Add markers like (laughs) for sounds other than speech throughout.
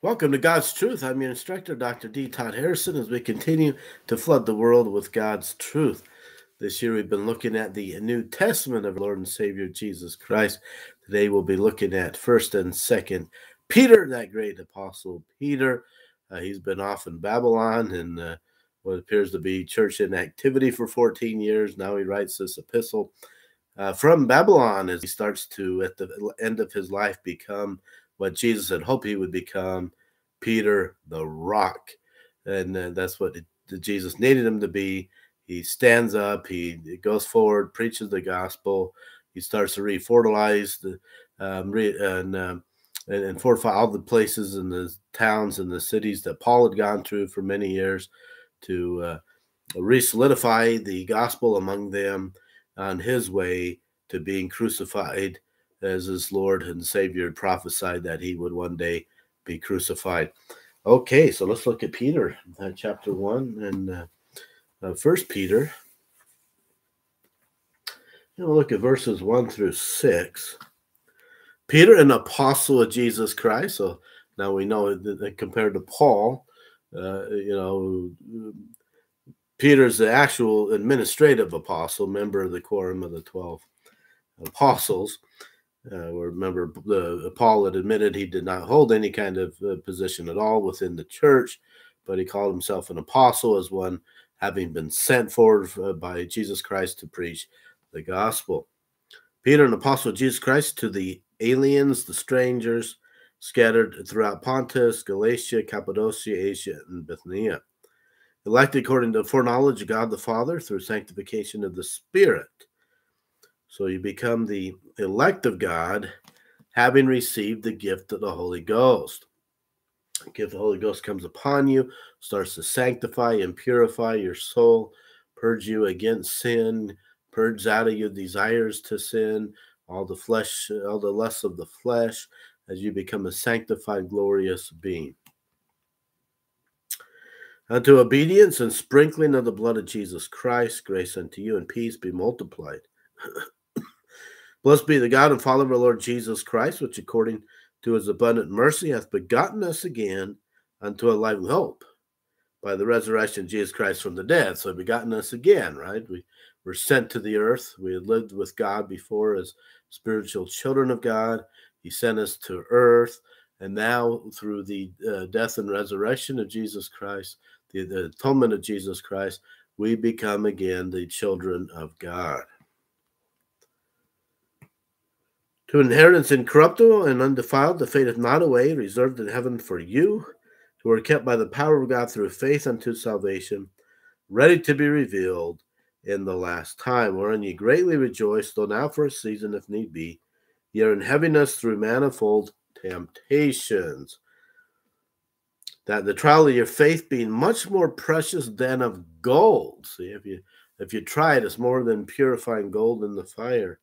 Welcome to God's Truth. I'm your instructor, Dr. D. Todd Harrison, as we continue to flood the world with God's truth. This year we've been looking at the New Testament of Lord and Savior Jesus Christ. Today we'll be looking at 1st and 2nd Peter, that great apostle Peter. Uh, he's been off in Babylon and uh, what appears to be church inactivity for 14 years. Now he writes this epistle uh, from Babylon as he starts to, at the end of his life, become what Jesus had hoped he would become Peter the Rock. And uh, that's what it, Jesus needed him to be. He stands up, he, goes forward, preaches the gospel, he starts to refortalize the um, re, and, um, and, and fortify all the places and the towns and the cities that Paul had gone through for many years to uh, re-solidify the gospel among them on his way to being crucified as his Lord and Savior prophesied that he would one day be crucified. Okay, so let's look at Peter, uh, chapter one, and uh, uh, First Peter. We'll look at verses one through six. Peter, an apostle of Jesus Christ. So now we know that compared to Paul, uh, you know, Peter's the actual administrative apostle, member of the quorum of the 12 apostles. Uh, remember, the, Paul had admitted he did not hold any kind of uh, position at all within the church, but he called himself an apostle as one having been sent forward uh, by Jesus Christ to preach the gospel. Peter, an apostle of Jesus Christ, to the aliens, the strangers scattered throughout Pontus, Galatia, Cappadocia, Asia, and Bithynia, elected according to foreknowledge of God the Father through sanctification of the Spirit so you become the elect of God, having received the gift of the Holy Ghost. The gift of the Holy Ghost comes upon you, starts to sanctify and purify your soul, purge you against sin, purge out of your desires to sin, all the flesh, all the lusts of the flesh, as you become a sanctified, glorious being. Unto obedience and sprinkling of the blood of Jesus Christ, grace unto you and peace be multiplied. (laughs) Blessed be the God and Father of our Lord Jesus Christ, which according to his abundant mercy hath begotten us again unto a lively hope by the resurrection of Jesus Christ from the dead. So he begotten us again, right? We were sent to the earth. We had lived with God before as spiritual children of God. He sent us to earth. And now, through the uh, death and resurrection of Jesus Christ, the, the atonement of Jesus Christ, we become again the children of God to inheritance incorruptible and undefiled, the that fadeth not away, reserved in heaven for you, who are kept by the power of God through faith unto salvation, ready to be revealed in the last time, wherein ye greatly rejoice, though now for a season, if need be, ye are in heaviness through manifold temptations. That the trial of your faith being much more precious than of gold. See, if you if you try it, it's more than purifying gold in the fire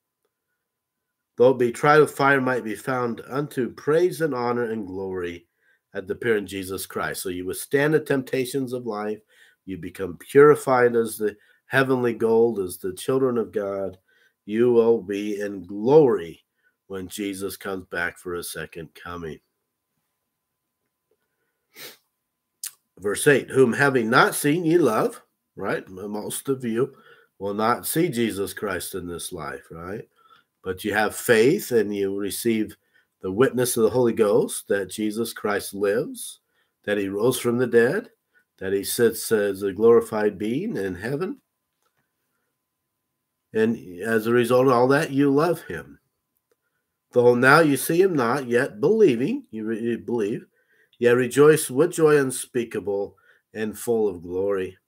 though it be tried with fire, might be found unto praise and honor and glory at the appearing Jesus Christ. So you withstand the temptations of life, you become purified as the heavenly gold, as the children of God. You will be in glory when Jesus comes back for a second coming. Verse 8 Whom having not seen ye love, right? Most of you will not see Jesus Christ in this life, right? But you have faith and you receive the witness of the Holy Ghost that Jesus Christ lives, that he rose from the dead, that he sits as a glorified being in heaven. And as a result of all that, you love him. Though now you see him not, yet believing, you, re- you believe, yet rejoice with joy unspeakable and full of glory,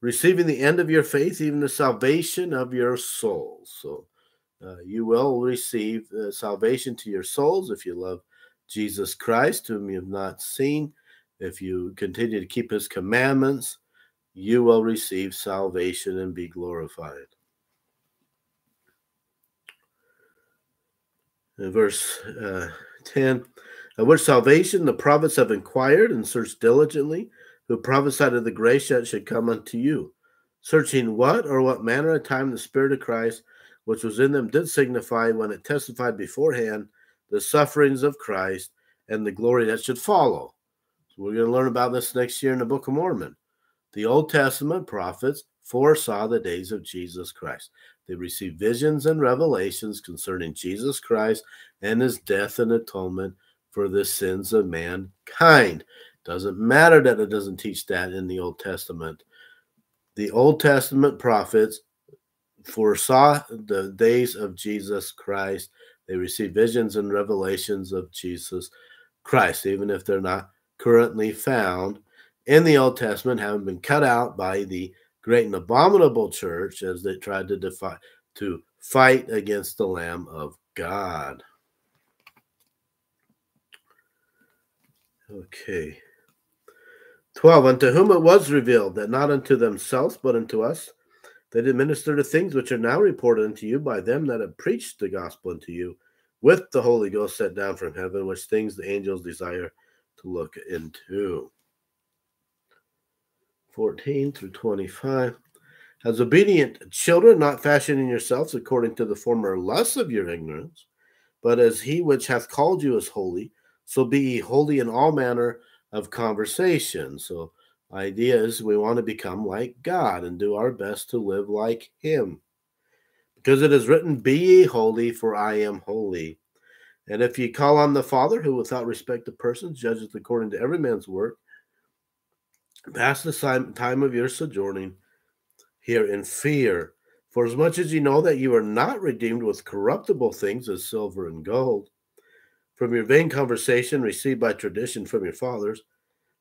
receiving the end of your faith, even the salvation of your souls. So, uh, you will receive uh, salvation to your souls if you love Jesus Christ, whom you have not seen. If you continue to keep his commandments, you will receive salvation and be glorified. In verse uh, 10 Of which salvation the prophets have inquired and searched diligently, who prophesied of the grace that should come unto you, searching what or what manner of time the Spirit of Christ which was in them did signify when it testified beforehand the sufferings of Christ and the glory that should follow. So we're going to learn about this next year in the Book of Mormon. The Old Testament prophets foresaw the days of Jesus Christ. They received visions and revelations concerning Jesus Christ and his death and atonement for the sins of mankind. Doesn't matter that it doesn't teach that in the Old Testament. The Old Testament prophets foresaw the days of Jesus Christ. They received visions and revelations of Jesus Christ, even if they're not currently found in the Old Testament, having been cut out by the great and abominable church as they tried to defy to fight against the Lamb of God. Okay. 12. Unto whom it was revealed that not unto themselves, but unto us, they administer the things which are now reported unto you by them that have preached the gospel unto you with the Holy Ghost sent down from heaven, which things the angels desire to look into. 14 through 25. As obedient children, not fashioning yourselves according to the former lusts of your ignorance, but as he which hath called you is holy, so be ye holy in all manner of conversation. So, idea is we want to become like God and do our best to live like him. Because it is written, Be ye holy, for I am holy. And if ye call on the Father, who without respect of persons judgeth according to every man's work, pass the time of your sojourning here in fear. For as much as you know that you are not redeemed with corruptible things as silver and gold, from your vain conversation received by tradition from your fathers,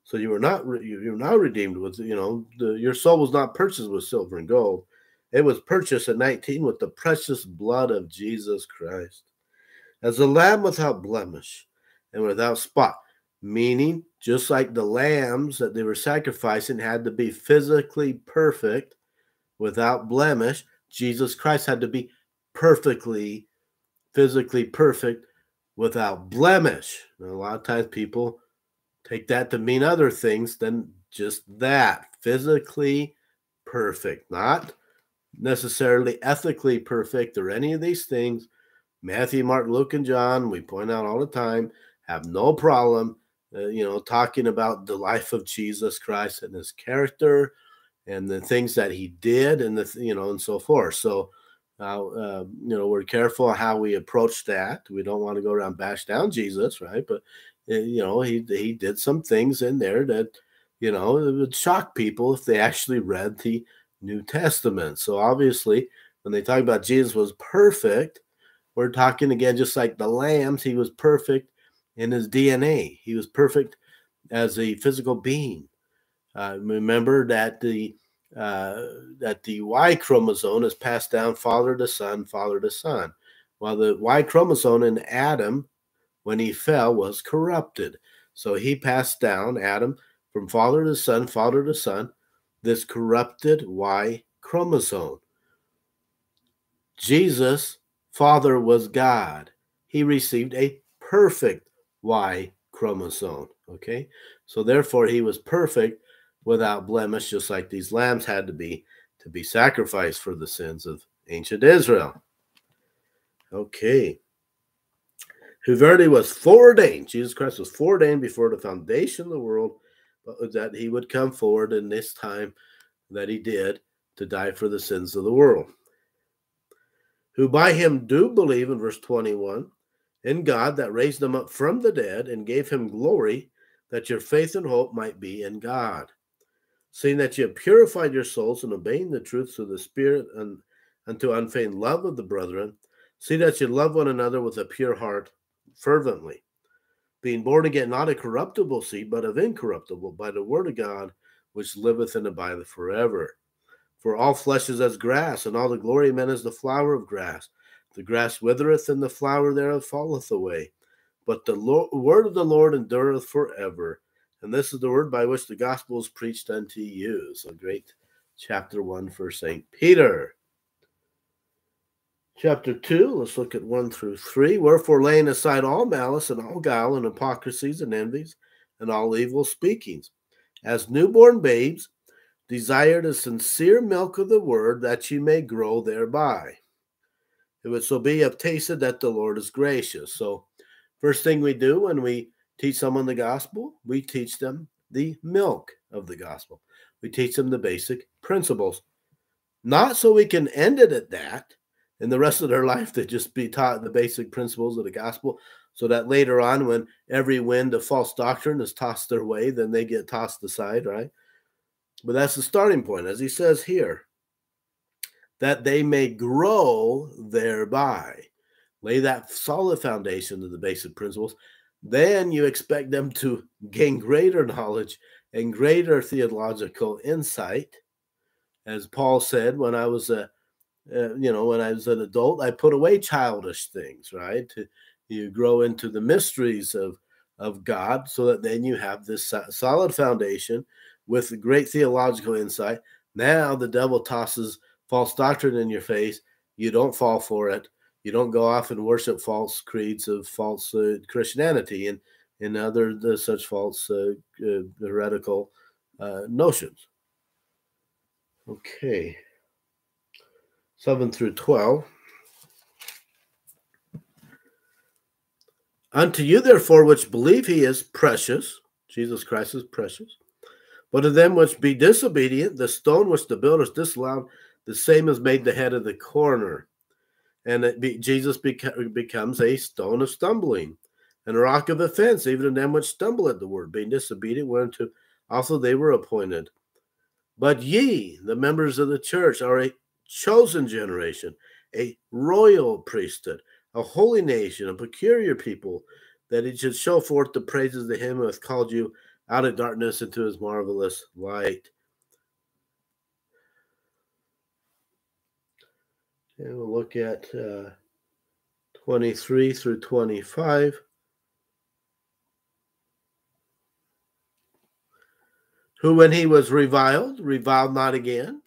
so you are not you're not redeemed with you know the, your soul was not purchased with silver and gold. It was purchased at 19 with the precious blood of Jesus Christ, as a lamb without blemish and without spot. Meaning, just like the lambs that they were sacrificing had to be physically perfect without blemish, Jesus Christ had to be perfectly, physically perfect without blemish. Now, a lot of times people take that to mean other things than just that physically perfect, not necessarily ethically perfect or any of these things. Matthew, Mark, Luke, and John, we point out all the time, have no problem, uh, you know, talking about the life of Jesus Christ and his character and the things that he did and the, you know, and so forth. So, uh, uh, you know, we're careful how we approach that. We don't want to go around bash down Jesus, right? But you know, he he did some things in there that you know it would shock people if they (laughs) actually read the New Testament. So obviously, when they talk about Jesus was perfect, we're talking again just like the lambs. He was perfect in his DNA. He was perfect as a physical being. Uh, remember that the uh, that the Y chromosome is passed down father to son, father to son, while the Y chromosome in Adam, when he fell, was corrupted. So he passed down Adam from father to son, father to son, this corrupted Y chromosome. Jesus, father was God. He received a perfect Y chromosome. Okay, so therefore he was perfect without blemish, just like these lambs had to be to be sacrificed for the sins of ancient Israel. Okay. Who verily was foreordained, Jesus Christ was foreordained before the foundation of the world, that he would come forward in this time that he did to die for the sins of the world. Who by him do believe in verse 21 in God that raised him up from the dead and gave him glory, that your faith and hope might be in God seeing that you have purified your souls in obeying the truths of the Spirit and unto unfeigned love of the brethren, see that you love one another with a pure heart fervently, being born again not a corruptible seed, but of incorruptible, by the word of God, which liveth and abideth forever. For all flesh is as grass, and all the glory of men is the flower of grass. The grass withereth, and the flower thereof falleth away. But the Lord, word of the Lord endureth forever. And this is the word by which the gospel is preached unto you. So great chapter 1 for St. Peter. Chapter 2, let's look at 1 through 3. Wherefore, laying aside all malice and all guile and hypocrisies and envies and all evil speakings, as newborn babes, desire the sincere milk of the word that ye may grow thereby. If It so be have tasted that the Lord is gracious. So, first thing we do when we teach someone the gospel, we teach them the milk of the gospel. We teach them the basic principles. Not so we can end it at that and the rest of their life they just be taught the basic principles of the gospel so that later on when every wind of false doctrine is tossed their way then they get tossed aside right? But that's the starting point as he says here that they may grow thereby. Lay that solid foundation of the basic principles. Then you expect them to gain greater knowledge and greater theological insight. As paul said when i was a uh, you know, when I was an adult, I put away childish things, right? You grow into the mysteries of of God, so that then you have this solid foundation with great theological insight. Now the devil tosses false doctrine in your face. You don't fall for it. You don't go off and worship false creeds of false uh, Christianity and and other the, such false uh, uh, heretical uh, notions. Okay. 7 through 12. Unto you, therefore, which believe he is precious, Jesus Christ is precious, but to them which be disobedient, the stone which the builders disallowed, the same is made the head of the corner. And be, Jesus beca- becomes a stone of stumbling and a rock of offense, even to them which stumble at the word, being disobedient, whereunto also they were appointed. But ye, the members of the church, are a chosen generation, a royal priesthood, a holy nation, a peculiar people, that he should show forth the praises of him who hath called you out of darkness into his marvelous light. And we'll look at uh, 23 through 25. Who, when he was reviled, reviled not again.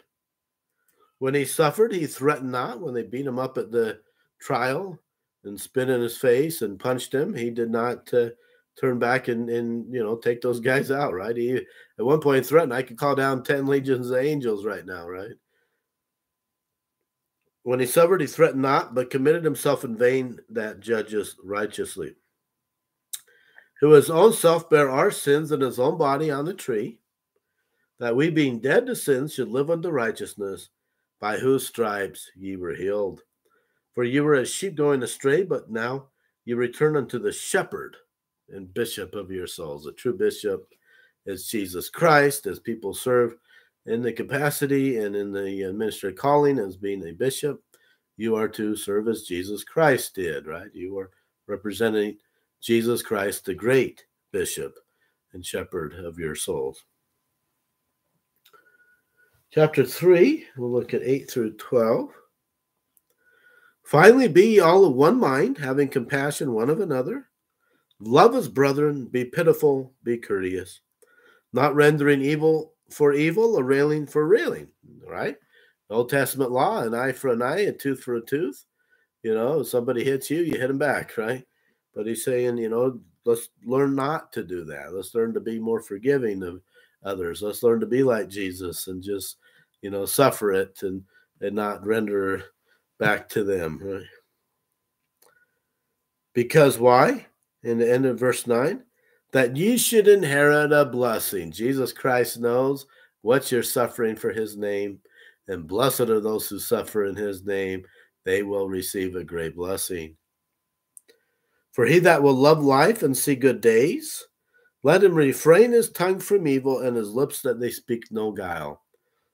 When he suffered, he threatened not. When they beat him up at the trial and spit in his face and punched him, he did not uh, turn back and, and you know take those guys out. Right? He at one point threatened, "I could call down ten legions of angels right now." Right? When he suffered, he threatened not, but committed himself in vain that judges righteously. Who his own self bare our sins in his own body on the tree, that we being dead to sins should live unto righteousness by whose stripes ye were healed. For ye were as sheep going astray, but now ye return unto the shepherd and bishop of your souls. The true bishop is Jesus Christ, as people serve in the capacity and in the ministry calling as being a bishop. You are to serve as Jesus Christ did, right? You are representing Jesus Christ, the great bishop and shepherd of your souls. Chapter 3, we'll look at 8 through 12. Finally, be ye all of one mind, having compassion one of another. Love as brethren, be pitiful, be courteous, not rendering evil for evil or railing for railing, right? Old Testament law, an eye for an eye, a tooth for a tooth. You know, if somebody hits you, you hit them back, right? But he's saying, you know, let's learn not to do that. Let's learn to be more forgiving of others. Let's learn to be like Jesus and just, you know, suffer it and and not render back to them. Right? Because why? In the end of verse 9, that ye should inherit a blessing. Jesus Christ knows what you're suffering for his name, and blessed are those who suffer in his name. They will receive a great blessing. For he that will love life and see good days, let him refrain his tongue from evil and his lips that they speak no guile.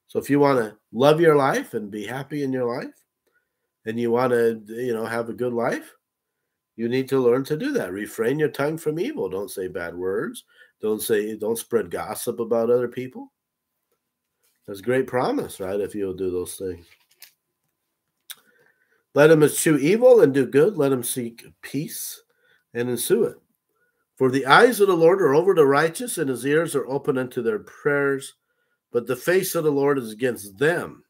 So if you want to love your life and be happy in your life, and you want to, you know, have a good life, you need to learn to do that. Refrain your tongue from evil. Don't say bad words. Don't say, don't spread gossip about other people. That's great promise, right? If you'll do those things. Let him eschew evil and do good. Let him seek peace and ensue it. For the eyes of the Lord are over the righteous, and his ears are open unto their prayers. But the face of the Lord is against them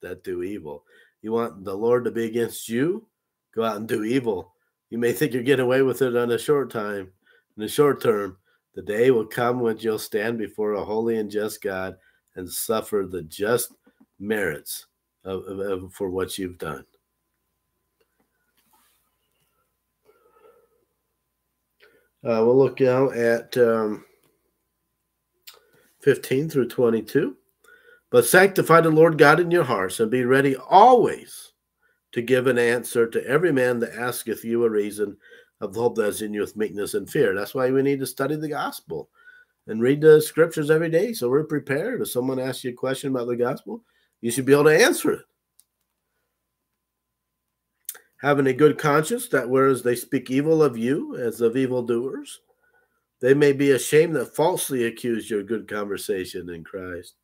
that do evil. You want the Lord to be against you? Go out and do evil. You may think you're getting away with it on a short time, in the short term. The day will come when you'll stand before a holy and just God and suffer the just merits of, of, of for what you've done. Uh, we'll look now at um, 15 through 22. But sanctify the Lord God in your hearts, and be ready always to give an answer to every man that asketh you a reason of the hope that is in you with meekness and fear. That's why we need to study the gospel and read the scriptures every day so we're prepared. If someone asks you a question about the gospel, you should be able to answer it. Having a good conscience, that whereas they speak evil of you as of evildoers, they may be ashamed that falsely accuse your good conversation in Christ.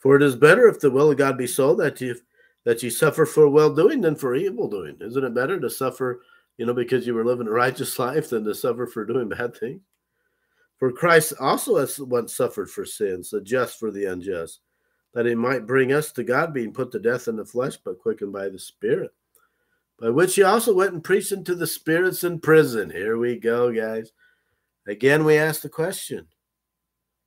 For it is better if the will of God be so that you that you suffer for well doing than for evil doing. Isn't it better to suffer, you know, because you were living a righteous (laughs) life than to suffer for doing bad things? For Christ also has once suffered for sins, the just for the unjust, that he might bring us to God, being put to death in the flesh, but quickened by the Spirit. By which he also went and preached unto the spirits in prison. Here we go, guys. Again, we ask the question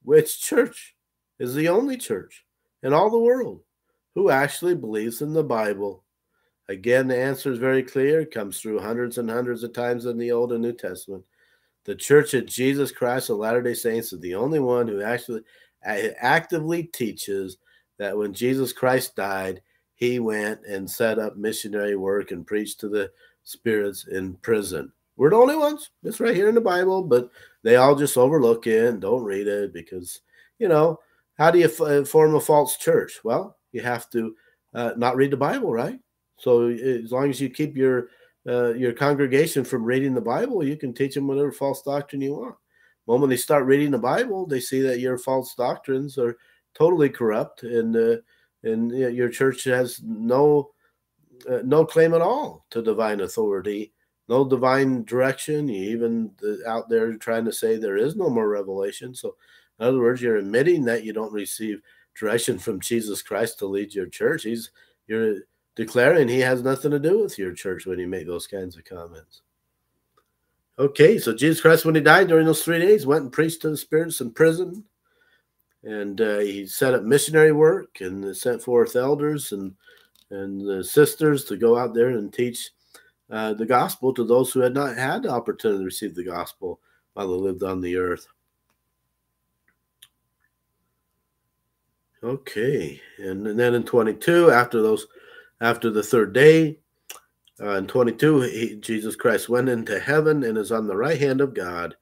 which church is the only church in all the world who actually believes in the Bible? Again, the answer is very clear. It comes through hundreds and hundreds of times in the Old and New Testament. The Church of Jesus Christ of Latter day Saints is the only one who actually actively teaches that when Jesus Christ died, he went and set up missionary work and preached to the spirits in prison. We're the only ones. It's right here in the Bible, but they all just overlook it and don't read it because, you know, how do you f- form a false church? Well, you have to uh, not read the Bible, right? So as long as you keep your uh, your congregation from reading the Bible, you can teach them whatever false doctrine you want. Well, when they start reading the Bible, they see that your false doctrines are totally corrupt, and uh, and you know, your church has no uh, no claim at all to divine authority, no divine direction. You even uh, out there trying to say there is no more revelation. So, in other words, you're admitting that you don't receive direction from Jesus Christ to lead your church. He's you're declaring he has nothing to do with your church when you make those kinds of comments. Okay, so Jesus Christ, when he died during those three days, went and preached to the spirits in prison, and uh, he set up missionary work and sent forth elders and and the sisters to go out there and teach uh, the gospel to those who had not had the opportunity to receive the gospel while they lived on the earth. Okay, and, and then in 22, after those, after the third day, uh, in 22, he, Jesus Christ went into heaven and is on the right hand of God,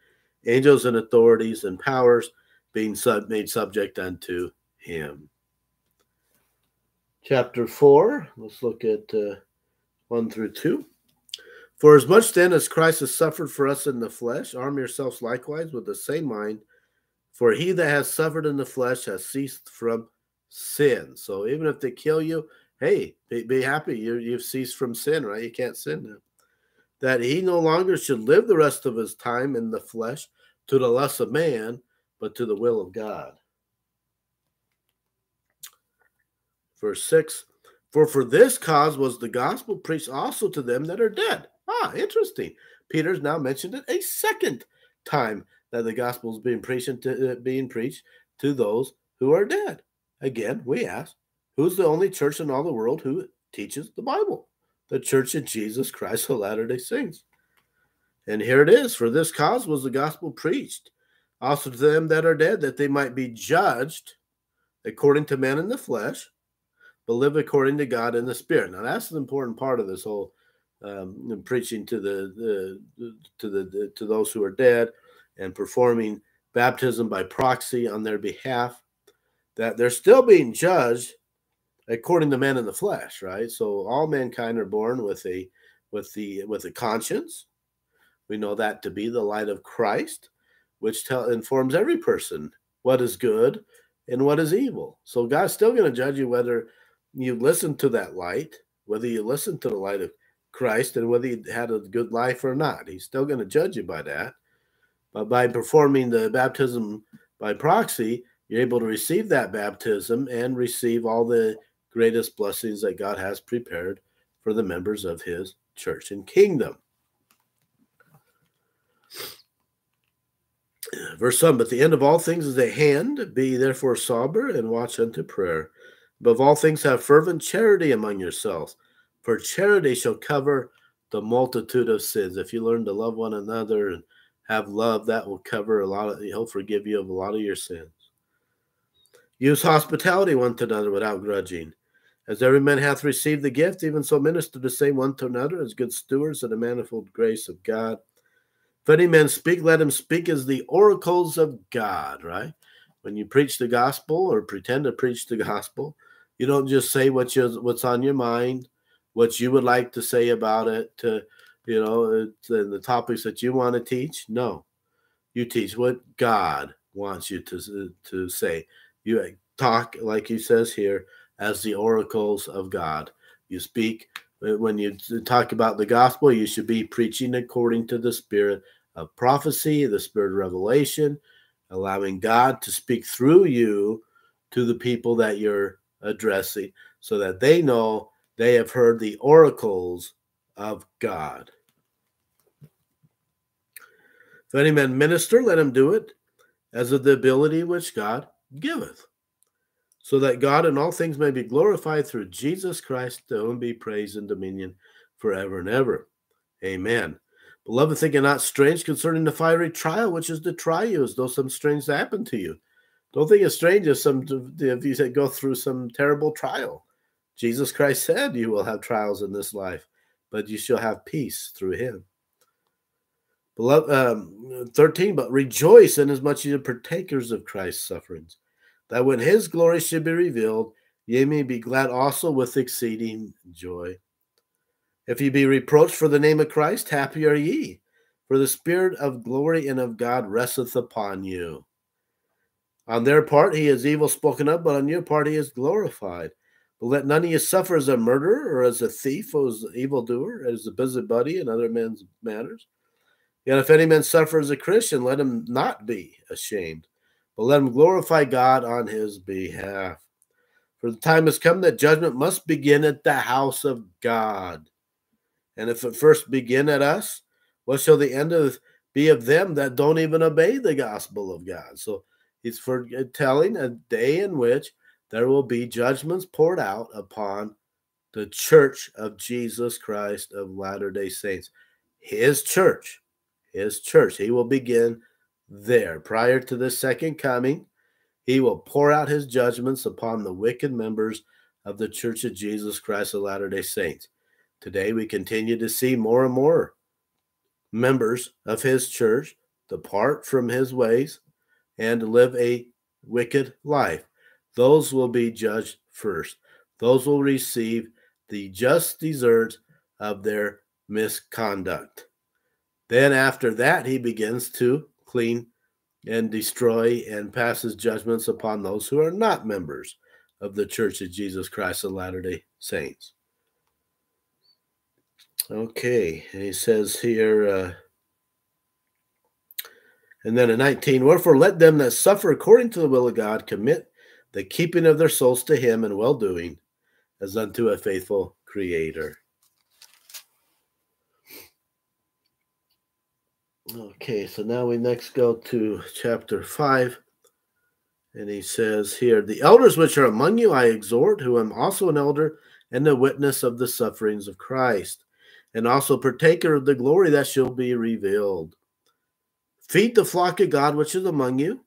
angels and authorities and powers being sub- made subject unto him. Chapter 4, let's look at uh, 1 through 2. For as much then as Christ has suffered for us in the flesh, arm yourselves likewise with the same mind for he that has suffered in the flesh has ceased from sin. So even if they kill you, hey, be, be happy. You, you've ceased from sin, right? You can't sin now. That he no longer should live the rest of his time in the flesh to the lust of man, but to the will of God. Verse 6 For for this cause was the gospel preached also to them that are dead. Ah, interesting. Peter's now mentioned it a second time that the gospel is being preached to, uh, being preached to those who are dead. Again, we ask, who's the only church in all the world who teaches the Bible? The Church of Jesus Christ of Latter-day Saints. And here it is, for this cause was the gospel preached, also to them that are dead, that they might be judged according to men in the flesh, but live according to God in the spirit. Now that's an important part of this whole um, preaching to the, the to the, the to those who are dead and performing baptism by proxy on their behalf, that they're still being judged according to men in the flesh, right? So all mankind are born with a with the with a conscience. We know that to be the light of Christ, which tell, informs every person what is good and what is evil. So God's still going to judge you whether you listen to that light, whether you listen to the light of Christ, and whether you had a good life or not. He's still going to judge you by that. But by performing the baptism by proxy, you're able to receive that baptism and receive all the greatest blessings that God has prepared for the members of his church and kingdom. Verse 7 But the end of all things is at hand. Be therefore sober and watch unto prayer. Above all things, have fervent charity among yourselves, for charity shall cover the multitude of sins. If you learn to love one another and have love that will cover a lot of he'll forgive you of a lot of your sins use hospitality one to another without grudging as every man hath received the gift even so minister the same one to another as good stewards of the manifold grace of god if any man speak let him speak as the oracles of god right when you preach the gospel or pretend to preach the (laughs) gospel you don't just say what you what's on your mind what you would like to say about it to you know, uh, the topics that you want to teach. No, you teach what God wants you to uh, to say. You uh, talk like he says here as the oracles of God. You speak Uh, when you talk about the gospel. You should be preaching according to the spirit of prophecy, the spirit of revelation, allowing God to speak through you to the people that you're addressing, so that they know they have heard the oracles of God. If any man minister, let him do it as of the ability which God giveth, so that God in all things may be glorified through Jesus Christ, to whom be praise and dominion forever and ever. Amen. Beloved, think it not strange concerning the fiery trial which is to try you, as though some strange happened to you. Don't think it's strange if some if you go through some terrible trial. Jesus Christ said you will have trials in this life but you shall have peace through him. Beloved, um, 13, but rejoice inasmuch as as you're partakers of Christ's sufferings, that when his glory should be revealed, ye may be glad also with exceeding joy. If ye be reproached for the name of Christ, happy are ye, for the Spirit of glory and of God resteth upon you. On their part he is evil spoken of, but on your part he is glorified. But let none of you suffer as a murderer or as a thief or as an evildoer, as a busybody in other men's matters. Yet if any man suffer as a Christian, let him not be ashamed, but let him glorify God on his behalf. For the time has come that judgment must begin at the house of God. And if it first begin at us, what shall the end of be of them that don't even obey the gospel of God? So he's foretelling uh, a day in which there will be judgments poured out upon the church of Jesus Christ of Latter day Saints. His church, his church. He will begin there. Prior to the second coming, he will pour out his judgments upon the wicked members of the church of Jesus Christ of Latter day Saints. Today, we continue to see more and more members of his church depart from his ways and live a wicked life those will be judged first. Those will receive the just deserts of their misconduct. Then, after that, he begins to clean and destroy and passes judgments upon those who are not members of the Church of Jesus Christ of Latter day Saints. Okay, and he says here, uh, and then in 19, wherefore let them that suffer according to the will of God commit the keeping of their souls to him in well doing as unto a faithful creator. Okay, so now we next go to chapter 5. And he says here, The elders which are among you I exhort, who am also an elder and a witness of the sufferings of Christ, and also partaker of the glory that shall be revealed. Feed the flock of God which is among you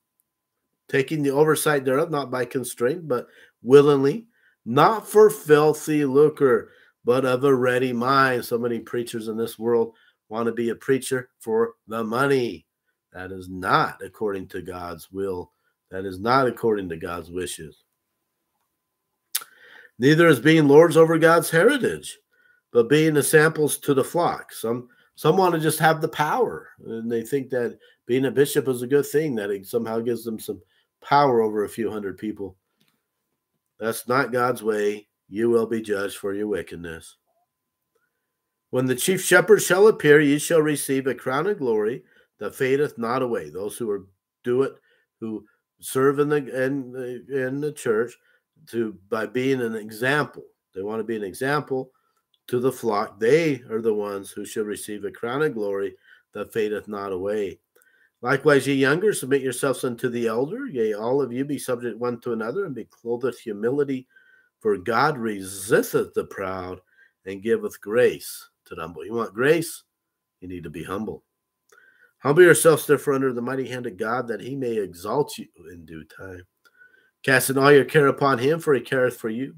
taking the oversight thereof, not by constraint, but willingly, not for filthy lucre, but of a ready mind. So many preachers in this world want to be a preacher for the money. That is not according to God's will. That is not according to God's wishes. Neither is being lords over God's heritage, but being the samples to the flock. Some some want to just have the power, and they think that being a bishop is a good thing. That it somehow gives them some power over a few hundred people. That's not God's way. You will be judged for your wickedness. When the chief shepherd shall appear, ye shall receive a crown of glory that fadeth not away. Those who are do it, who serve in the in the, in the church, to by being an example. They want to be an example to the flock. They are the ones who shall receive a crown of glory that fadeth not away. Likewise, ye younger, submit yourselves unto the elder. Yea, all of you be subject one to another, and be clothed with humility. For God resisteth the proud, and giveth grace to the humble. You want grace? You need to be humble. Humble yourselves therefore under the mighty hand of God, that he may exalt you in due time. Casting all your care upon him, for he careth for you.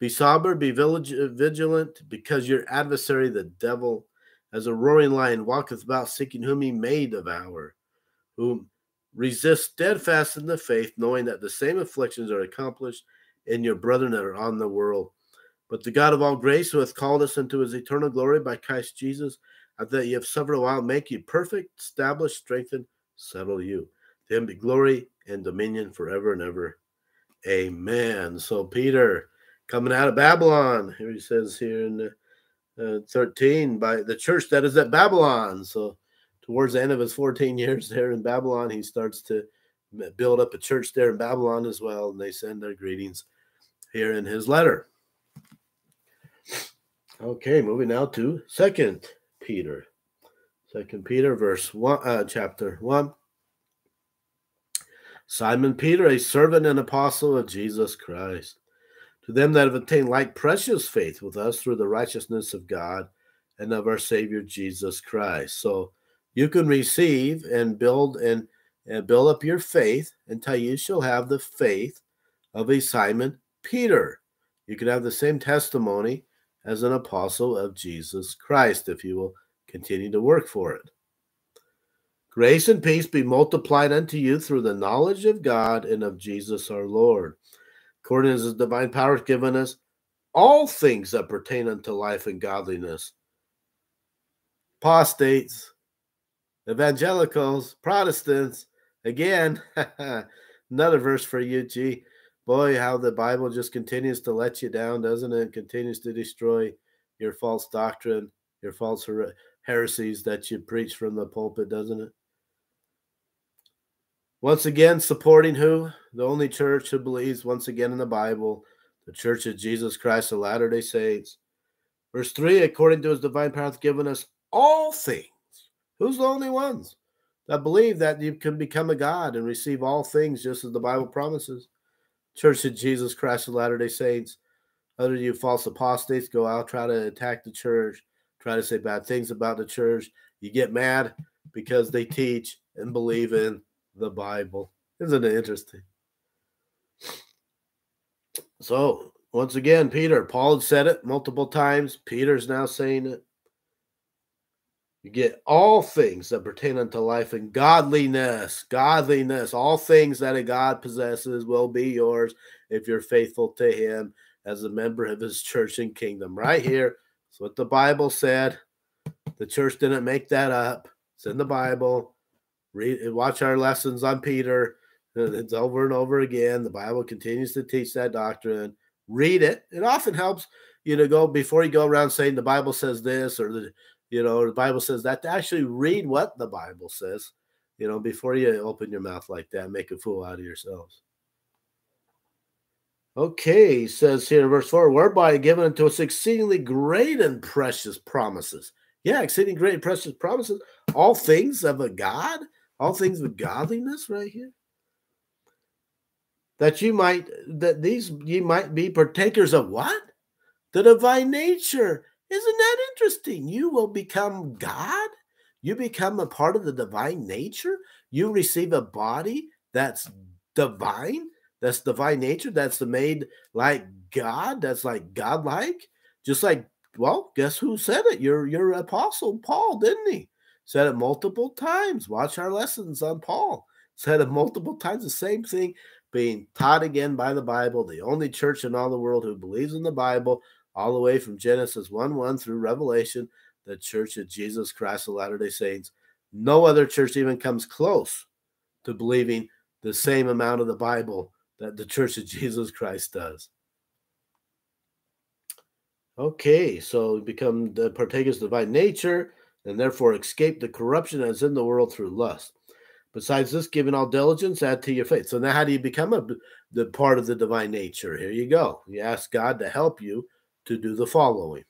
Be sober, be uh, vigilant, because your adversary, the devil, as a roaring lion, walketh about seeking whom he may devour, whom resist steadfast in the faith, knowing that the same afflictions are accomplished in your brethren that are on the world. But the God of all grace, who hath called us into his eternal glory by Christ Jesus, after that ye have suffered a while, make you perfect, establish, strengthen, settle you. To him be glory and dominion forever and ever. Amen. So Peter coming out of Babylon, here he says here in uh, 13, by the church that is at Babylon. So towards the end of his 14 years there in Babylon, he starts to build up a church there in Babylon as well. And they send their greetings here in his letter. Okay, moving now to Second Peter. Second Peter, verse one, uh, chapter one. Simon Peter, a servant and apostle of Jesus Christ, to them that have obtained like precious faith with us through the righteousness of God and of our Savior Jesus Christ. So you can receive and build and, and build up your faith until you shall have the faith of a Simon Peter. You can have the same testimony as an apostle of Jesus Christ if you will continue to work for it. Grace and peace be multiplied unto you through the knowledge of God and of Jesus our Lord. According as his divine power has given us all things that pertain unto life and godliness. Apostates, evangelicals, Protestants, again, (laughs) another verse for you, G boy, how the Bible just continues to let you down, doesn't it? continues to destroy your false doctrine, your false her- heresies that you preach from the pulpit, doesn't it? Once again, supporting who? The only church who believes once again in the Bible, the Church of Jesus Christ of Latter day Saints. Verse 3 according to his divine power, hath given us all things. Who's the only ones that believe that you can become a God and receive all things just as the Bible promises? Church of Jesus Christ of Latter day Saints. Other you false apostates go out, try to attack the church, try to say bad things about the church. You get mad because they teach and believe in the Bible. Isn't it interesting? So, once again, Peter, Paul had said it multiple times. Peter's now saying it. You get all things that pertain unto life and godliness. Godliness. All things that a God possesses will be yours if you're faithful to Him as a member of His church and kingdom. Right (laughs) here. It's what the Bible said. The church didn't make that up. It's in the Bible. Read, watch our lessons on Peter. (laughs) It's over and over again. The Bible continues to teach that doctrine. Read it. It often helps you to go before you go around saying the Bible says this or the you know, the Bible says that to actually read what the Bible says, you know, before you open your mouth like that, make a fool out of yourselves. Okay, says here verse 4, whereby given unto us exceedingly great and precious promises. Yeah, exceeding great and precious promises. All things of a God, all things of godliness, right here. That you might, that these ye might be partakers of what? The divine nature isn't that interesting? You will become God. You become a part of the divine nature. You receive a body that's divine, that's divine nature, that's made like God, that's like godlike. Just like, well, guess who said it? Your your apostle Paul, didn't he? Said it multiple times. Watch our lessons on Paul. Said it multiple times. The same thing being taught again by the Bible, the only church in all the world who believes in the Bible, all the way from Genesis 1 1 through Revelation, the Church of Jesus Christ of Latter day Saints. No other church even comes close to believing the same amount of the Bible that the Church of Jesus Christ does. Okay, so become the partakers of divine nature and therefore escape the corruption that's in the world through lust. Besides this, giving all diligence, add to your faith. So now, how do you become a the part of the divine nature? Here you go. You ask God to help you to do the following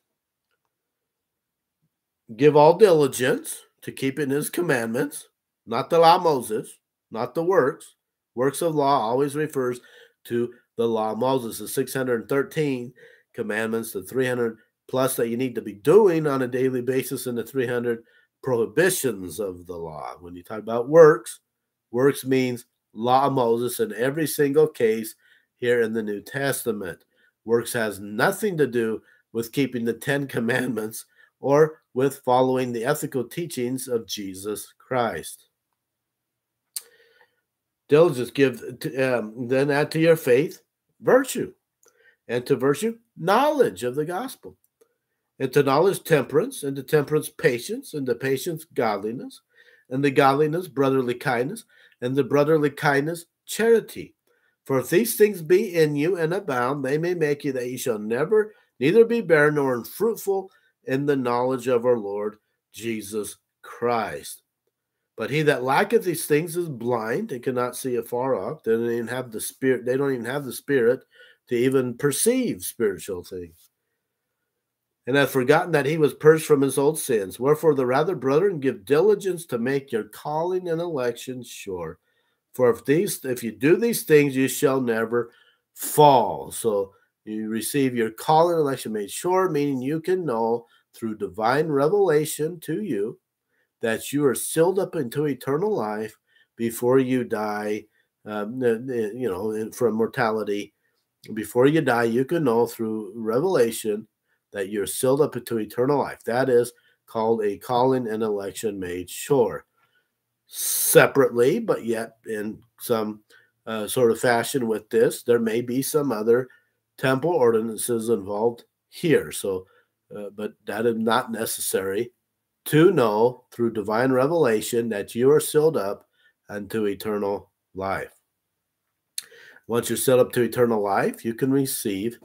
give all diligence to keep in his commandments, not the law of Moses, not the works. Works of law always refers to the law of Moses, the 613 commandments, the 300 plus that you need to be doing on a daily basis, and the 300 prohibitions of the law. When you talk about works, works means law of Moses in every single case here in the New Testament. Works has nothing to do with keeping the Ten (laughs) Commandments or with following the ethical teachings of Jesus Christ. Diligence give um, then add to your faith virtue, and to virtue knowledge of the gospel, and to knowledge temperance, and to temperance patience, and to patience godliness, and the godliness brotherly kindness, and the brotherly kindness charity. For if these things be in you and abound, they may make you that ye shall never neither be barren nor unfruitful in the knowledge of our Lord Jesus Christ. But he that lacketh these things is blind and cannot see afar off. They don't even have the spirit, they don't even have the spirit to even perceive spiritual things. And hath forgotten that he was purged from his old sins. Wherefore the rather, brethren, give diligence to make your calling and election sure. For if these if you do these things, you shall never fall. So you receive your call and election made sure, meaning you can know through divine revelation to you that you are sealed up into eternal life before you die, um, you know, from mortality. Before you die, you can know through revelation that you're sealed up into eternal life. That is called a calling and election made sure. Separately, but yet in some uh, sort of fashion with this, there may be some other temple ordinances involved here. So, uh, but that is not necessary to know through divine revelation that you are sealed up unto eternal life. Once you're sealed up to eternal life, you can receive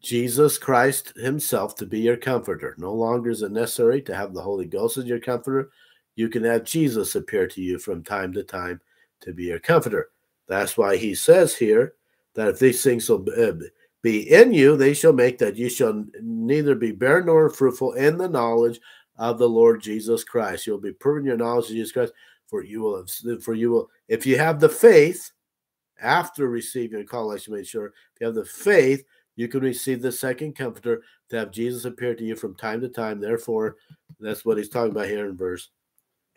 Jesus Christ Himself to be your comforter. No longer is it necessary to have the Holy Ghost as your comforter. You can have Jesus appear to you from time to time to be your comforter. That's why He says here that if these things will uh, be in you, they shall make that you shall neither be barren nor fruitful in the knowledge of the Lord Jesus Christ. You'll be proven your knowledge of Jesus Christ, for you will for you will, if you have the faith after receiving a call, I should make sure, if you have the faith, you can receive the second comforter to have Jesus appear to you from time to time. Therefore, that's what he's talking about here in verse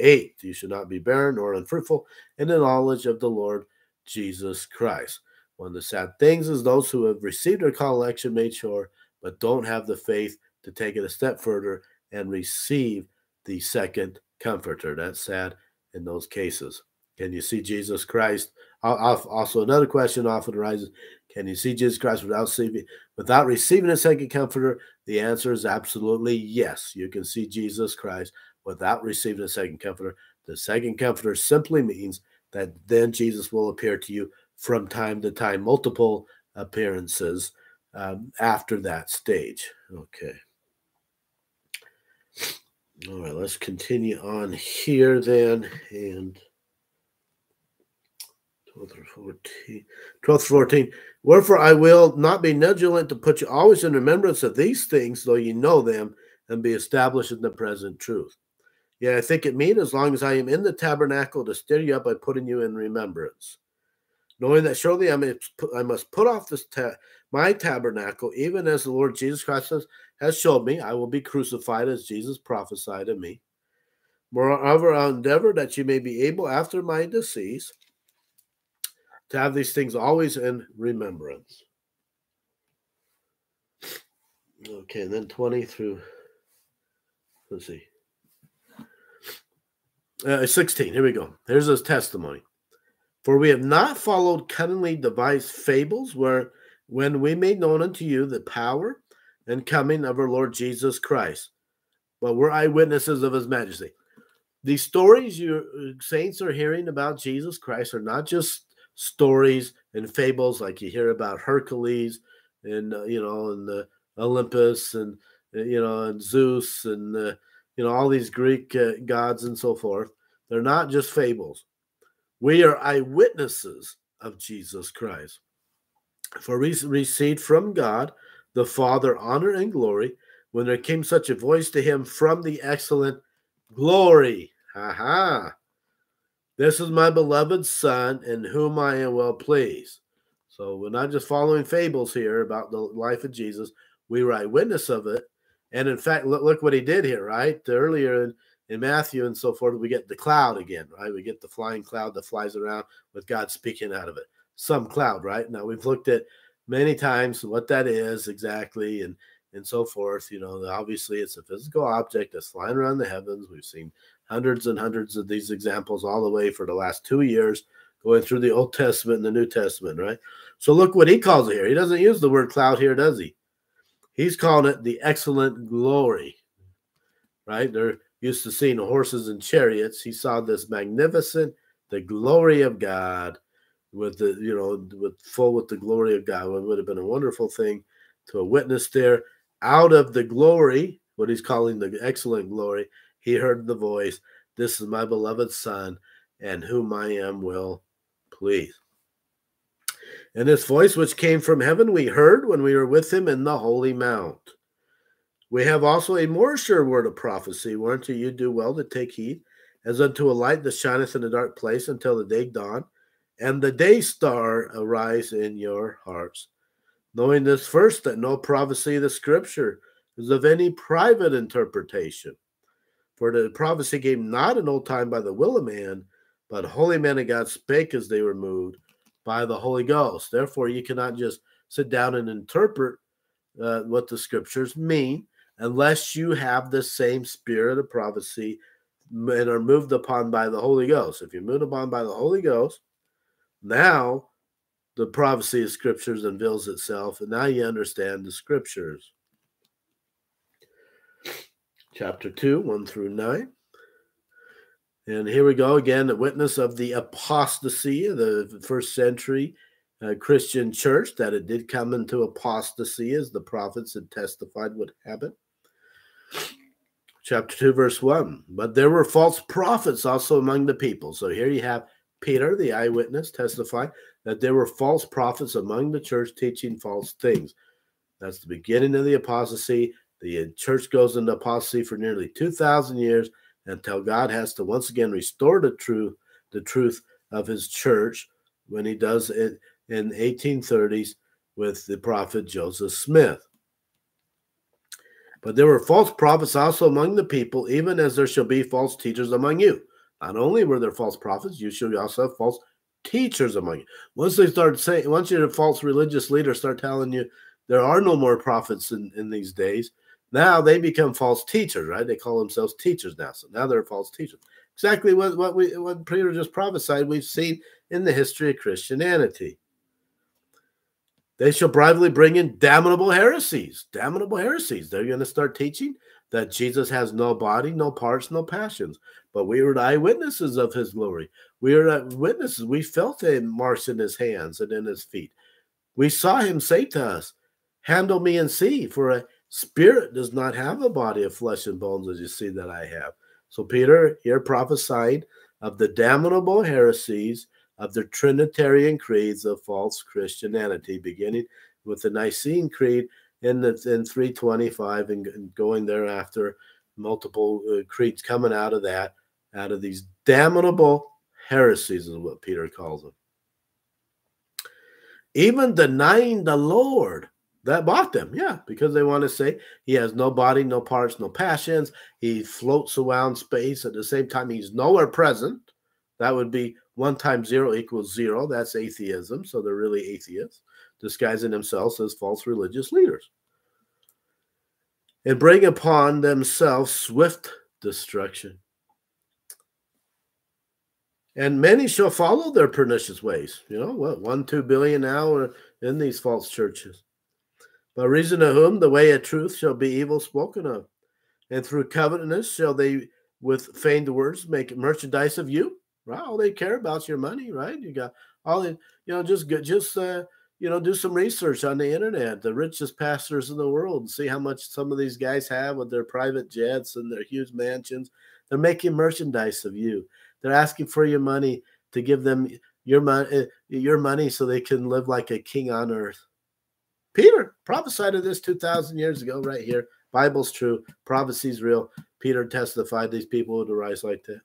8. You should not be barren or unfruitful in the knowledge of the Lord Jesus Christ. One of the sad things is those who have received their call election made sure, but don't have the faith to take it a step further and receive the second comforter. That's sad in those cases. Can you see Jesus Christ? Also, another question often arises: Can you see Jesus Christ without receiving, without receiving a second comforter? The answer is absolutely yes. You can see Jesus Christ without receiving a second comforter. The second comforter simply means that then Jesus will appear to you from time to time, multiple appearances um, after that stage. Okay. All right, let's continue on here then. And 12 through 14. 12 through 14. Wherefore I will not be negligent to put you always in remembrance of these things, though you know them, and be established in the present truth. Yeah, I think it mean as long as I am in the tabernacle to stir you up by putting you in remembrance knowing that surely I, may, I must put off this ta- my tabernacle, even as the Lord Jesus Christ has, has showed me. I will be crucified as Jesus prophesied of me. Moreover, I endeavor that you may be able after my decease to have these things always in remembrance. Okay, and then 20 through, let's see, uh, 16. Here we go. Here's his testimony. For we have not followed cunningly devised fables, where when we made known unto you the power and coming of our Lord Jesus Christ, but we're eyewitnesses of his majesty. These stories you uh, saints are hearing about Jesus Christ are not just stories and fables like you hear about Hercules and uh, you know and the Olympus and uh, you know and Zeus and uh, you know all these Greek uh, gods and so forth. They're not just fables. We are eyewitnesses of Jesus Christ. For we received from God the Father honor and glory when there came such a voice to him from the excellent glory. Ha ha. This is my beloved Son in whom I am well pleased. So we're not just following fables here about the life of Jesus. We were eyewitness of it. And in fact, look, look what he did here, right? Earlier in, in Matthew and so forth, we get the cloud again, right? We get the flying cloud that flies around with God speaking out of it. Some cloud, right? Now we've looked at many times what that is exactly and and so forth. You know, obviously it's a physical object that's flying around the heavens. We've seen hundreds and hundreds of these examples all the way for the last two years, going through the Old Testament and the New Testament, right? So look what he calls it here. He doesn't use the word cloud here, does he? He's calling it the excellent glory, right? They're used to seeing horses and chariots. He saw this magnificent, the glory of God with the, you know, with full with the glory of God. It would have been a wonderful thing to witness there. Out of the glory, what he's calling the excellent glory, he heard the voice, This is my beloved Son, and whom I am well pleased. And this voice which came from heaven we heard when we were with him in the holy mount. We have also a more sure word of prophecy, whereunto you do well to take heed, as unto a light that shineth in a dark place until the day dawn, and the day star arise in your hearts. Knowing this first, that no prophecy of the scripture is of any private interpretation. For the prophecy came not in old time by the will of man, but holy men of God spake as they were moved by the Holy Ghost. Therefore, you cannot just sit down and interpret uh, what the scriptures mean unless you have the same spirit of prophecy and are moved upon by the Holy Ghost. If you're moved upon by the Holy Ghost, now the prophecy of scriptures unveils itself, and now you understand the scriptures. Chapter 2, 1 through 9. And here we go again, a witness of the apostasy of the first century uh, Christian church, that it did come into apostasy as the prophets had testified would happen. Chapter 2, verse 1. But there were false prophets also among the people. So here you have Peter, the eyewitness, testify that there were false prophets among the church teaching false things. That's the beginning of the apostasy. The church goes into apostasy for nearly 2,000 years until God has to once again restore the truth, the truth of his church when he does it in 1830s with the prophet Joseph Smith. But there were false prophets also among the people, even as there shall be false teachers among you. Not only were there false prophets, you shall also have false teachers among you. Once they start saying, once your false religious leaders start telling you there are no more prophets in, in these days, now they become false teachers, right? They call themselves teachers now. So now they're false teachers. Exactly what, what we what Peter just prophesied, we've seen in the history of Christianity. They shall privately bring in damnable heresies. Damnable heresies. They're going to start teaching that Jesus has no body, no parts, no passions. But we were eyewitnesses of his glory. We were witnesses. We felt him marks in his hands and in his feet. We saw him say to us, Handle me and see, for a Spirit does not have a body of flesh and bones as you see that I have. So Peter here prophesied of the damnable heresies of the Trinitarian creeds of false Christianity, beginning with the Nicene Creed in the in 325 and, going thereafter, multiple uh, creeds coming out of that, out of these damnable heresies is what Peter calls them. Even denying the Lord that bought them. Yeah, because they want to say he has no body, no parts, no passions. He floats around space at the same time he's nowhere present. That would be one times zero equals zero. That's atheism. So they're really atheists, disguising themselves as false religious leaders. And bring upon themselves swift destruction. And many shall follow their pernicious ways. You know what? One, two billion now are in these false churches by reason of whom the way of truth shall be evil spoken of. And through covetousness shall they with feigned words make merchandise of you. Right? All they care about your money, right? You got all the, you know, just just uh, you know, do some research on the internet, the richest pastors in the world, and see how much some of these guys have with their private jets and their huge mansions. They're making merchandise of you. They're asking for your money to give them your money, your money, so they can live like a king on earth. Peter prophesied of this 2,000 years ago, right here. Bible's true. Prophecy's real. Peter testified these people would arise like that.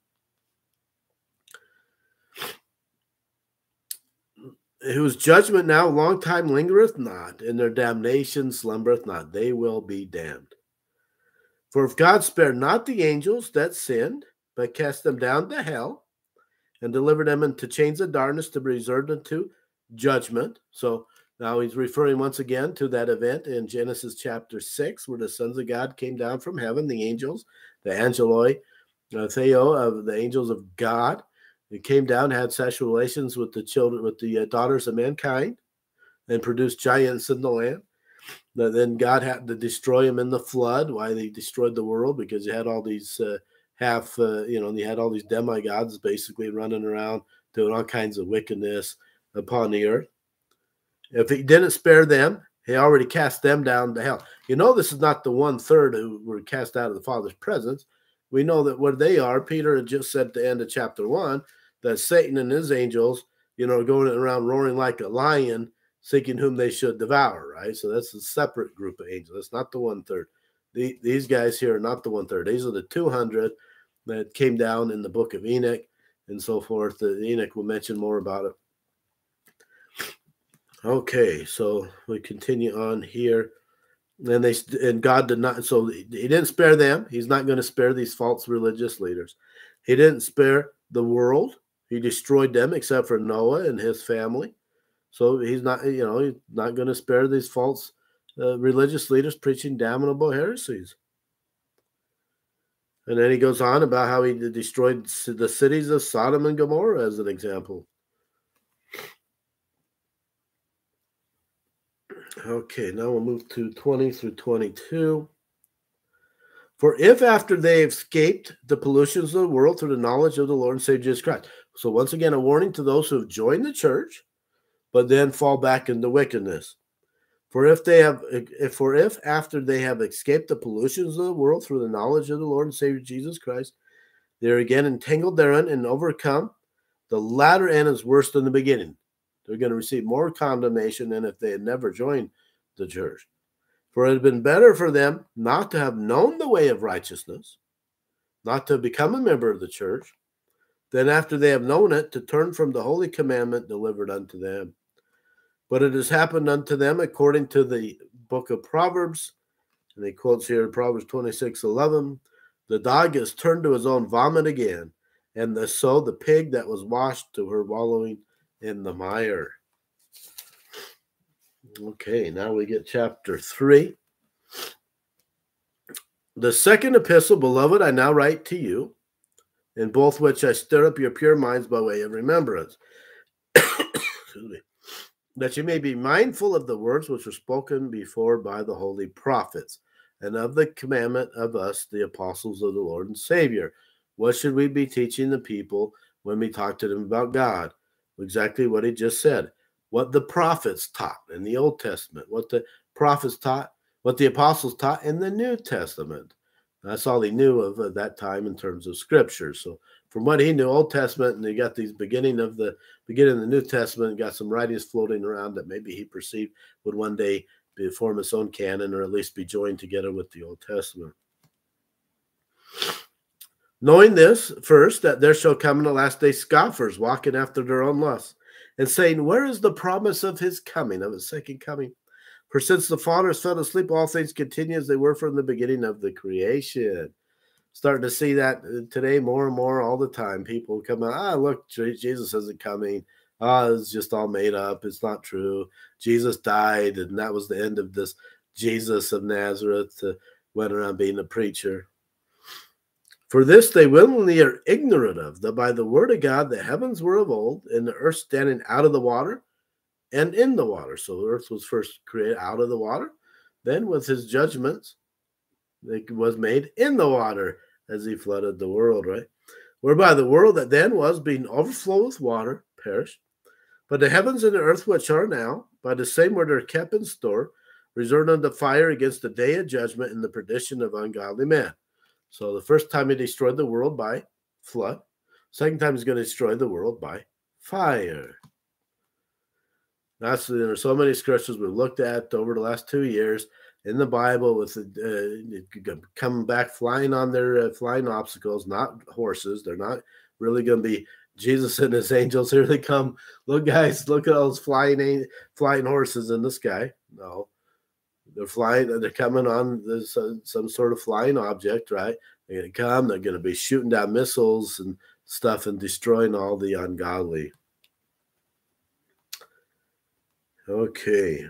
Whose judgment now long time lingereth not, and their damnation slumbereth not. They will be damned. For if God spared not the angels that sinned, but cast them down to hell, and delivered them into chains of darkness to be reserved unto judgment. So now he's referring once again to that event in Genesis chapter 6, where the sons of God came down from heaven, the angels, the angeloi, uh, Theo of the angels of God. They came down, had sexual relations with the children, with the uh, daughters of mankind, and produced giants in the land. But then God had to destroy them in the flood. Why they destroyed the world? Because you had all these uh, half, uh, you know, you had all these demigods basically running around doing all kinds of wickedness upon the earth. If he didn't spare them, he already cast them down to hell. You know, this is not the one third who were cast out of the Father's presence. We know that where they are, Peter had just said at the end of chapter one that Satan and his angels, you know, going around roaring like a lion, seeking whom they should devour, right? So that's a separate group of angels. That's not the one third. The, these guys here are not the one third. These are the 200 that came down in the book of Enoch and so forth. Enoch will mention more about it. Okay, so we continue on here. And they and God did not so he didn't spare them. He's not going to spare these false religious leaders. He didn't spare the world. He destroyed them except for Noah and his family. So he's not, you know, he's not going to spare these false uh, religious leaders preaching damnable heresies. And then he goes on about how he destroyed the cities of Sodom and Gomorrah as an example. Okay, now we'll move to 20 through 22. For if after they escaped the pollutions of the world through the knowledge of the Lord and Savior Jesus Christ. So, once again, a warning to those who have joined the church, but then fall back into wickedness. For if they have, if for if after they have escaped the pollutions of the world through the knowledge of the Lord and Savior Jesus Christ, they are again entangled therein and overcome, the latter end is worse than the beginning. They're going to receive more condemnation than if they had never joined the church. For it had been better for them not to have known the way of righteousness, not to become a member of the church, than after they have known it to turn from the holy commandment delivered unto them. But it has happened unto them according to the book of Proverbs. And he quotes here Proverbs 26 11. The dog is turned to his own vomit again, and the, so the pig that was washed to her wallowing in the mire. Okay, now we get chapter 3. The second epistle, beloved, I now write to you, in both which I stir up your pure minds by way of remembrance. (coughs) that you may be mindful of the words which were spoken before by the holy prophets, and of the commandment of us, the apostles of the Lord and Savior. What should we be teaching the people when we talk to them about God? Exactly what he just said. What the prophets taught in the Old Testament, what the prophets taught, what the apostles taught in the New Testament. That's all he knew of at that time in terms of scripture. So from what he knew, Old Testament, and he got these beginning of the beginning of the New Testament, got some writings floating around that maybe he perceived would one day be form its own canon or at least be joined together with the Old Testament. Knowing this, first, that there shall come in the last day scoffers walking after their own lusts, and saying, Where is the promise of his coming, of his second coming? For since the fathers fell asleep, all things continue as they were from the beginning of the creation starting to see that uh, today more and more all the time. People come out, ah, look, Jesus isn't coming. Ah, it's just all made up. It's not true. Jesus died, and that was the end of this Jesus of Nazareth. Uh, went around being a preacher. For this they willingly are ignorant of, that by the word of God the heavens were of old, and the earth standing out of the water and in the water. So the earth was first created out of the water. Then with his judgments, it was made in the water as he flooded the world, right? Whereby the world that then was being overflowed with water perished. But the heavens and the earth, which are now, by the same word are kept in store, reserved unto fire against the day of judgment and the perdition of ungodly men. So the first time he destroyed the world by flood, second time he's going to destroy the world by fire. That's there are so many scriptures we've looked at over the last two years in the Bible with uh, coming back flying on their uh, flying obstacles, not horses. They're not really going to be Jesus and his angels. (laughs) Here they come. Look, guys, look at all those flying flying horses in the sky. No, they're flying, they're coming on some sort of flying object, right? They're going to come, they're going to be shooting down missiles and stuff and destroying all the ungodly. Okay.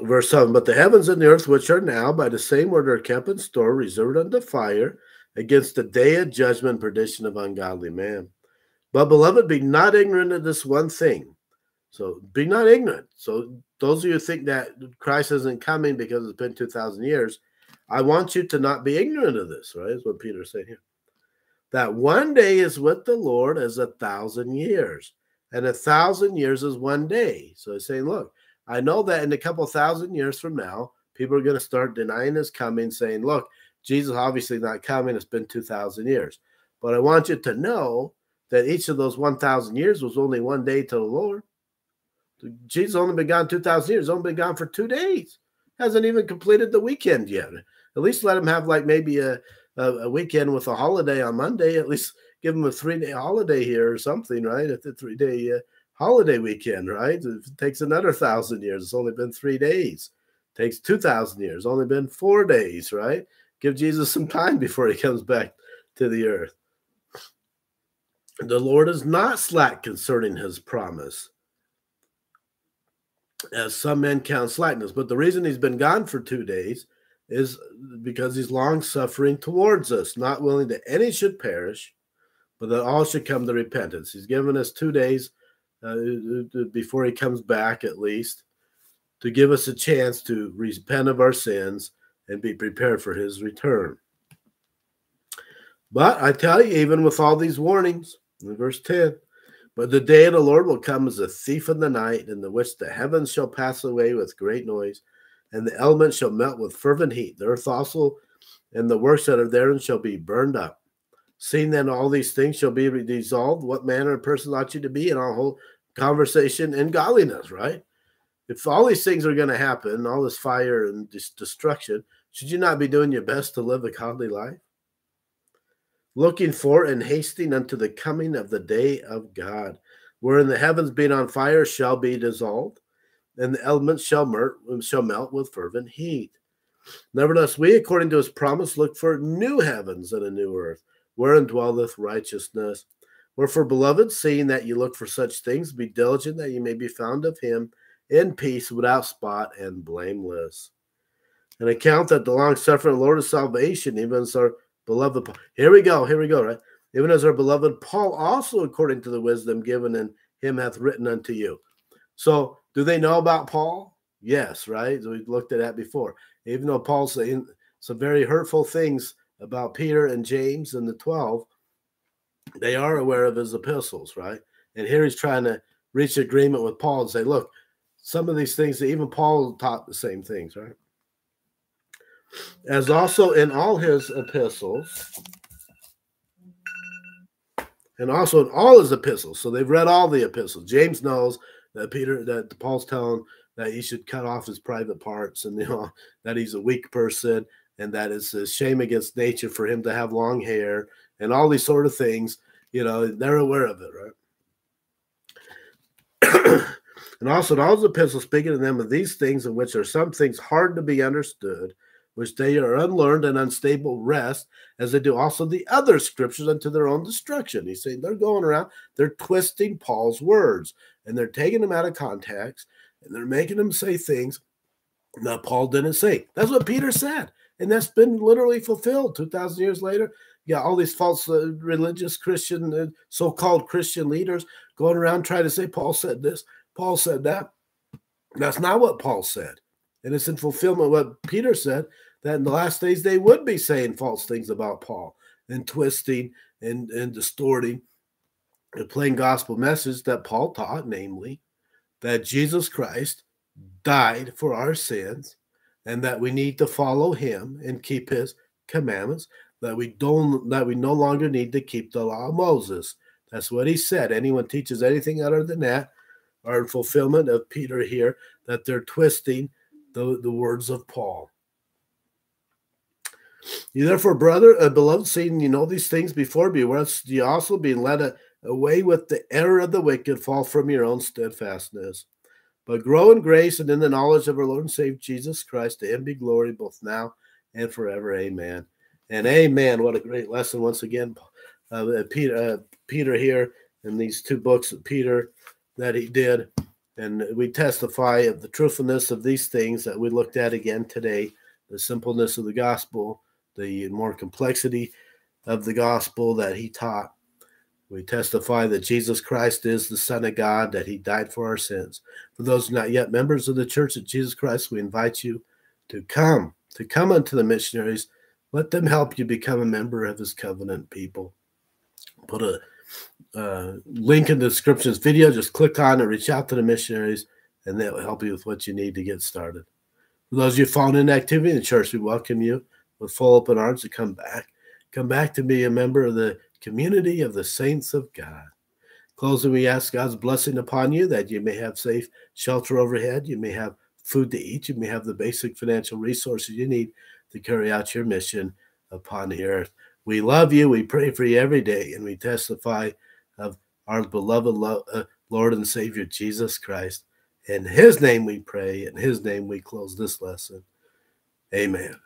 Verse 7 But the heavens and the earth, which are now by the same order kept in store, reserved unto fire against the day of judgment, perdition of ungodly man. But beloved, be not ignorant of this one thing. So be not ignorant. So those of you think that Christ isn't coming because it's been 2,000 years, I want you to not be ignorant of this, right? Is what Peter's saying here. That one day is with the Lord as a thousand years, and a thousand years is one day. So he's saying, look, I know that in a couple thousand years from now, people are going to start denying his coming, saying, look, Jesus obviously not coming. It's been 2,000 years. But I want you to know that each of those 1,000 years was only one day to the Lord. Jesus only been gone 2,000 years, only been gone for two days. Hasn't even completed the weekend yet. At least let him have like maybe a, a, a weekend with a holiday on Monday. At least give him a three day holiday here or something, right? At the three day uh, holiday weekend, right? It takes another thousand years. It's only been three days. It takes 2,000 years. Only been four days, right? Give Jesus some time before he comes back to the earth. The Lord is not slack concerning his promise, as some men count slackness. But the reason he's been gone for two days is because he's long suffering towards us, not willing that any should perish, but that all should come to repentance. He's given us two days uh, before he comes back, at least, to give us a chance to repent of our sins and be prepared for his return. But I tell you, even with all these warnings, in verse 10, but the day of the Lord will come as a thief in the night, in the which the heavens shall pass away with great noise, and the elements shall melt with fervent heat. The earth also and the works that are therein shall be burned up. Seeing then all these things shall be dissolved, what manner of person ought you to be in our whole conversation and godliness, right? If all these things are going to happen, all this fire and destruction, should you not be doing your best to live a godly life? Looking for and hasting unto the coming of the day of God, wherein the heavens being on fire shall be dissolved, and the elements shall, melt, shall melt with fervent heat. Nevertheless, we, according to his promise, look for new heavens and a new earth, wherein dwelleth righteousness. Wherefore, beloved, seeing that you look for such things, be diligent that you may be found of him in peace, without spot, and blameless an account that the long suffering Lord of salvation, even as our beloved Paul. Here we go, here we go, right? Even as our beloved Paul also, according to the wisdom given in him, hath written unto you. So, do they know about Paul? Yes, right? So we looked at that before. Even though Paul's saying some very hurtful things about Peter and James and the 12, they are aware of his epistles, right? And here he's trying to reach agreement with Paul and say, look, some of these things, even Paul taught the same things, right? As also in all his epistles, and also in all his epistles. So they've read all the epistles. James knows that Peter, that Paul's telling that he should cut off his private parts, and you know (laughs) that he's a weak person, and that it's a shame against nature for him to have long hair, and all these sort of things. You know, they're aware of it, right? (clears throat) and also in all his epistles, speaking to them of these things, in which are some things hard to be understood which they are unlearned and unstable rest, as they do also the other scriptures unto their own destruction. He's saying they're going around, they're twisting Paul's words, and they're taking them out of context, and they're making them say things that Paul didn't say. That's what Peter said, and that's been literally fulfilled 2,000 years later. Yeah, all these false uh, religious Christian, uh, so-called Christian leaders going around trying to say Paul said this, Paul said that. That's not what Paul said. And it's in fulfillment what Peter said that in the last days they would be saying false things about Paul and twisting and, and distorting the plain gospel message that Paul taught, namely that Jesus Christ died for our sins and that we need to follow him and keep his commandments, that we don't that we no longer need to keep the law of Moses. That's what he said. Anyone teaches anything other than that are in fulfillment of Peter here, that they're twisting the, the words of Paul. You therefore, brother, uh, beloved, seeing you know these things before, beware lest you also being led away with the error of the wicked fall from your own steadfastness. but grow in grace and in the knowledge of our Lord and Savior Jesus Christ. To him be glory both now and forever. Amen. And amen. What a great lesson once again. Uh, Peter, uh, Peter here in these two books of Peter that he did. And we testify of the truthfulness of these things that we looked at again today the simpleness of the gospel, the more complexity of the gospel that he taught. We testify that Jesus Christ is the Son of God, that he died for our sins. For those not yet members of the Church of Jesus Christ, we invite you to come, to come unto the missionaries. Let them help you become a member of his covenant people. Put a uh, link in the description of this video. Just click on it, reach out to the missionaries, and that will help you with what you need to get started. For those of you found in activity in the church, we welcome you with full open arms to come back. Come back to be a member of the community of the saints of God. Closing, we ask God's blessing upon you that you may have safe shelter overhead, you may have food to eat, you may have the basic financial resources you need to carry out your mission upon the earth. We love you. We pray for you every day, and we testify our beloved lo- uh, Lord and Savior Jesus Christ. In his name we pray, in his name we close this lesson. Amen.